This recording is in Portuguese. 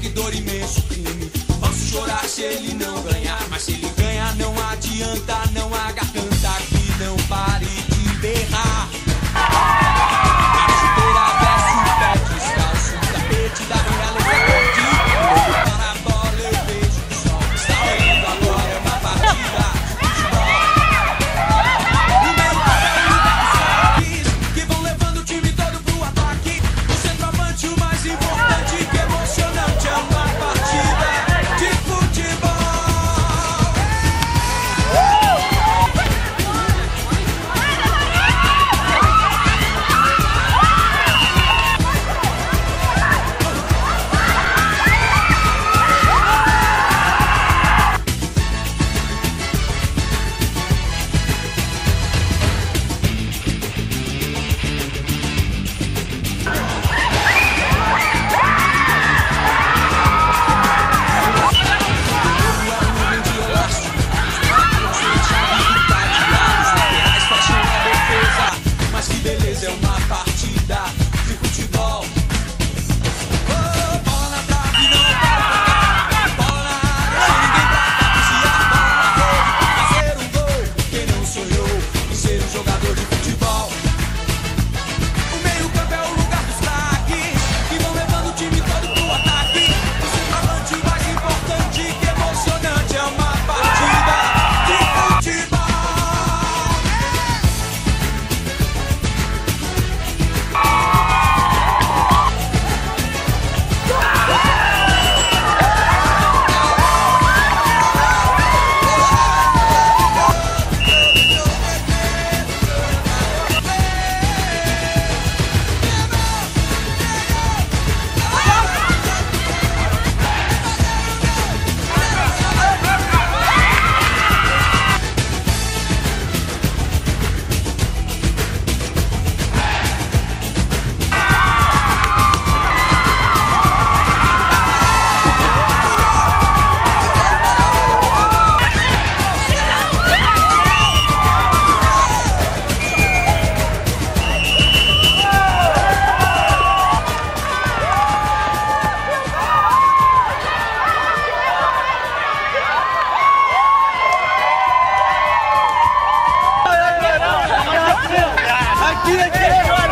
que dor imenso crime. Posso chorar se ele não ganhar, mas se ele ganhar não adianta. Deus é uma. 别得借